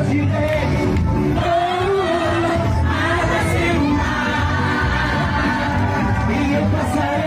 Vamos a vacinar. E eu passarei.